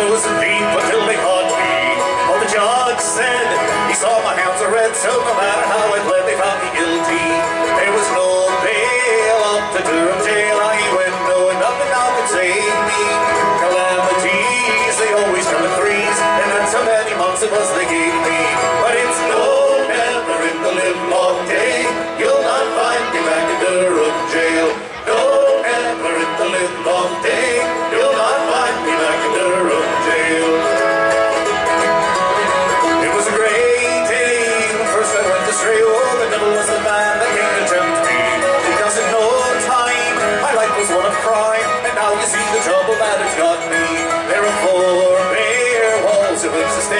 shadow was deep until they caught me. Oh, the judge said he saw my hands are red, so no matter how I pled, they found me guilty. There was no bail up to Durham jail. I went knowing nothing now could save me. Calamities, they always come in threes, and then so many months it was to be.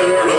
Durham.